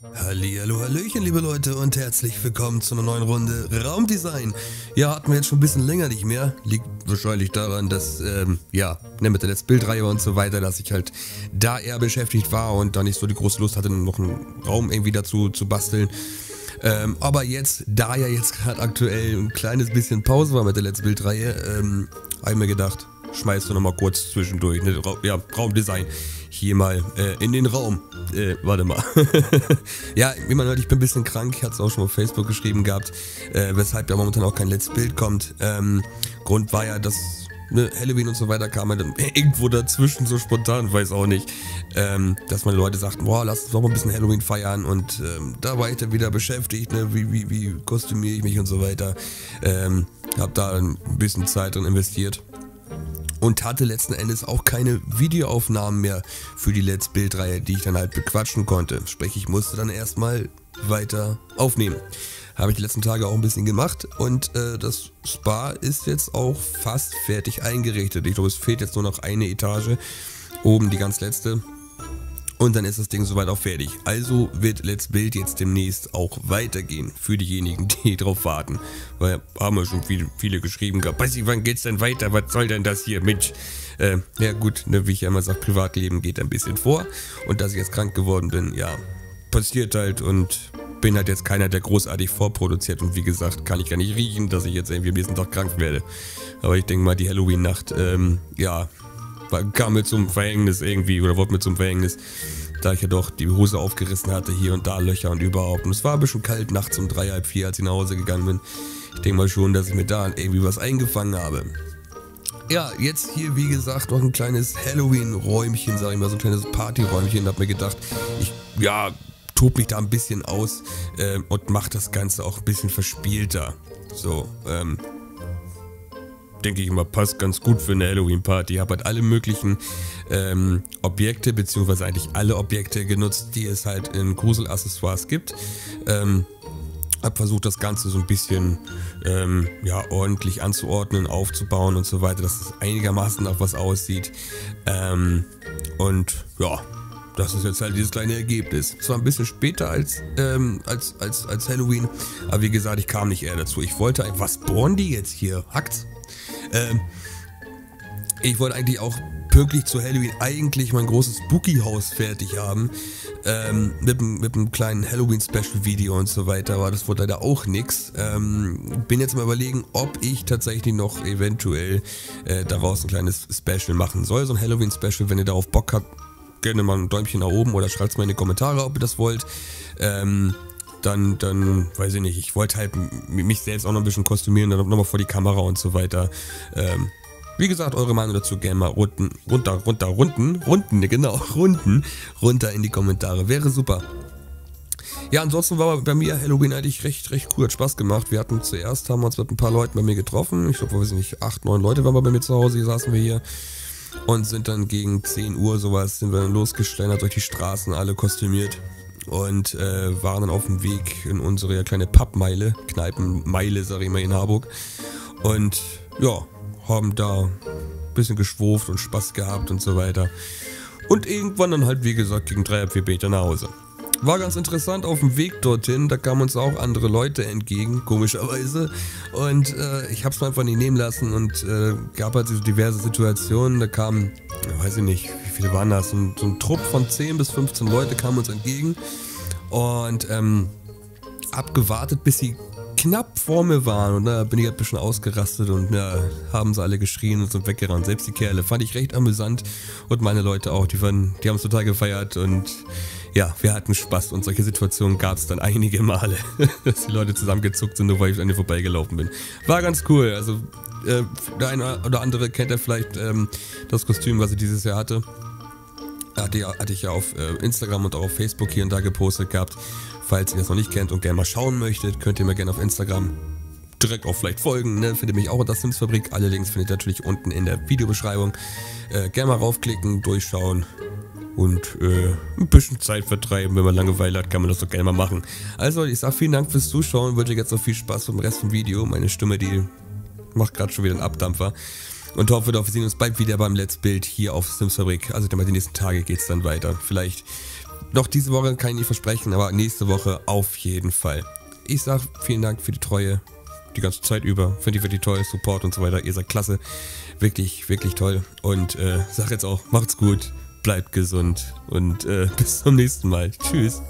Hallihallo, Hallöchen, liebe Leute und herzlich willkommen zu einer neuen Runde Raumdesign. Ja, hatten wir jetzt schon ein bisschen länger nicht mehr. Liegt wahrscheinlich daran, dass, ähm, ja, ne, mit der Let's Build-Reihe und so weiter, dass ich halt da eher beschäftigt war und da nicht so die große Lust hatte, noch einen Raum irgendwie dazu zu basteln. Ähm, aber jetzt, da ja jetzt gerade aktuell ein kleines bisschen Pause war mit der Let's Build-Reihe, ähm, habe ich mir gedacht, schmeißt du nochmal kurz zwischendurch, ne, Ra ja, Raumdesign hier mal äh, in den Raum. Äh, warte mal. ja, wie man hört, ich bin ein bisschen krank. Ich hatte es auch schon auf Facebook geschrieben gehabt, äh, weshalb ja momentan auch kein Let's Bild kommt. Ähm, Grund war ja, dass ne, Halloween und so weiter kam dann irgendwo dazwischen so spontan, weiß auch nicht, ähm, dass meine Leute sagten, boah, lass uns doch mal ein bisschen Halloween feiern und ähm, da war ich dann wieder beschäftigt, ne, wie, wie, wie kostümiere ich mich und so weiter. Ähm, hab da ein bisschen Zeit drin investiert und hatte letzten Endes auch keine Videoaufnahmen mehr für die Let's Build-Reihe, die ich dann halt bequatschen konnte. Sprich, ich musste dann erstmal weiter aufnehmen. Habe ich die letzten Tage auch ein bisschen gemacht und äh, das Spa ist jetzt auch fast fertig eingerichtet. Ich glaube, es fehlt jetzt nur noch eine Etage. Oben die ganz letzte. Und dann ist das Ding soweit auch fertig. Also wird Let's Build jetzt demnächst auch weitergehen. Für diejenigen, die drauf warten. Weil haben wir schon viele, viele geschrieben gehabt. Weiß ich, wann geht's denn weiter? Was soll denn das hier? Mensch. Äh, ja gut, ne, wie ich ja immer sage, Privatleben geht ein bisschen vor. Und dass ich jetzt krank geworden bin, ja, passiert halt und bin halt jetzt keiner, der großartig vorproduziert. Und wie gesagt, kann ich gar nicht riechen, dass ich jetzt irgendwie am nächsten Tag krank werde. Aber ich denke mal, die Halloween-Nacht, ähm, ja, kam mir zum Verhängnis irgendwie oder wurde mir zum Verhängnis, da ich ja doch die Hose aufgerissen hatte, hier und da Löcher und überhaupt. Und es war ein bisschen kalt nachts um drei, halb vier, als ich nach Hause gegangen bin. Ich denke mal schon, dass ich mir da irgendwie was eingefangen habe. Ja, jetzt hier wie gesagt noch ein kleines Halloween-Räumchen, sag ich mal, so ein kleines Partyräumchen. Hab mir gedacht, ich, ja, tob mich da ein bisschen aus äh, und mach das Ganze auch ein bisschen verspielter. So, ähm, denke ich mal, passt ganz gut für eine Halloween-Party. Habe halt alle möglichen ähm, Objekte, beziehungsweise eigentlich alle Objekte genutzt, die es halt in Grusel-Accessoires gibt. Ähm, habe versucht, das Ganze so ein bisschen ähm, ja, ordentlich anzuordnen, aufzubauen und so weiter, dass es einigermaßen nach was aussieht. Ähm, und ja, das ist jetzt halt dieses kleine Ergebnis. Zwar ein bisschen später als, ähm, als, als, als Halloween, aber wie gesagt, ich kam nicht eher dazu. Ich wollte einfach, was bohren die jetzt hier? Hackt's? Ähm, ich wollte eigentlich auch pünktlich zu Halloween eigentlich mein großes Spooky-Haus fertig haben. Ähm, mit, mit einem kleinen Halloween-Special-Video und so weiter, aber das wurde leider auch nix. Ähm, bin jetzt mal überlegen, ob ich tatsächlich noch eventuell äh, daraus ein kleines Special machen soll. So ein Halloween-Special, wenn ihr darauf Bock habt, gerne mal ein Däumchen nach oben oder schreibt es mal in die Kommentare, ob ihr das wollt. Ähm, dann, dann, weiß ich nicht, ich wollte halt mich selbst auch noch ein bisschen kostümieren, dann nochmal vor die Kamera und so weiter. Ähm, wie gesagt, eure Meinung dazu gerne mal runden, runter, runter, runden, runden, genau, runden, runter in die Kommentare. Wäre super. Ja, ansonsten war bei mir Halloween eigentlich recht, recht cool, hat Spaß gemacht. Wir hatten zuerst, haben wir uns mit ein paar Leuten bei mir getroffen. Ich glaube, weiß nicht, acht, neun Leute waren wir bei mir zu Hause, hier saßen wir hier. Und sind dann gegen 10 Uhr sowas, sind wir dann losgeschlendert durch die Straßen, alle kostümiert und äh, waren dann auf dem Weg in unsere kleine Pappmeile, Kneipenmeile, sag ich mal, in Harburg. Und ja, haben da ein bisschen geschwurft und Spaß gehabt und so weiter. Und irgendwann dann halt, wie gesagt, gegen drei, vier Meter nach Hause. War ganz interessant auf dem Weg dorthin, da kamen uns auch andere Leute entgegen, komischerweise. Und äh, ich hab's mir einfach nicht nehmen lassen und äh, gab halt so diverse Situationen. Da kamen, weiß ich nicht, viele waren das? So ein, so ein Trupp von 10 bis 15 Leute kamen uns entgegen. Und ähm, hab gewartet, bis sie knapp vor mir waren und da bin ich halt ein bisschen ausgerastet und ja, haben sie alle geschrien und sind weggerannt. Selbst die Kerle fand ich recht amüsant und meine Leute auch, die, die haben es total gefeiert und ja, wir hatten Spaß und solche Situationen gab es dann einige Male, dass die Leute zusammengezuckt sind, nur weil ich an dir vorbeigelaufen bin. War ganz cool, also äh, der eine oder andere kennt ja vielleicht ähm, das Kostüm, was ich dieses Jahr hatte. Hatte, hatte ich ja auf äh, Instagram und auch auf Facebook hier und da gepostet gehabt. Falls ihr das noch nicht kennt und gerne mal schauen möchtet, könnt ihr mir gerne auf Instagram direkt auch vielleicht folgen. Ne? Findet mich auch unter Sims Fabrik. Alle Links findet ihr natürlich unten in der Videobeschreibung. Äh, gerne mal raufklicken, durchschauen und äh, ein bisschen Zeit vertreiben. Wenn man Langeweile hat, kann man das doch gerne mal machen. Also, ich sage vielen Dank fürs Zuschauen. Wünsche jetzt noch viel Spaß beim Rest vom Video. Meine Stimme, die macht gerade schon wieder einen Abdampfer. Und hoffe doch, wir sehen uns bald wieder beim Let's Build hier auf Sims Fabrik. Also, die nächsten Tage geht es dann weiter. Vielleicht Doch diese Woche kann ich nicht versprechen, aber nächste Woche auf jeden Fall. Ich sag vielen Dank für die Treue, die ganze Zeit über. Finde ich wirklich toll, Support und so weiter. Ihr seid klasse. Wirklich, wirklich toll. Und äh, sag jetzt auch, macht's gut, bleibt gesund und äh, bis zum nächsten Mal. Tschüss.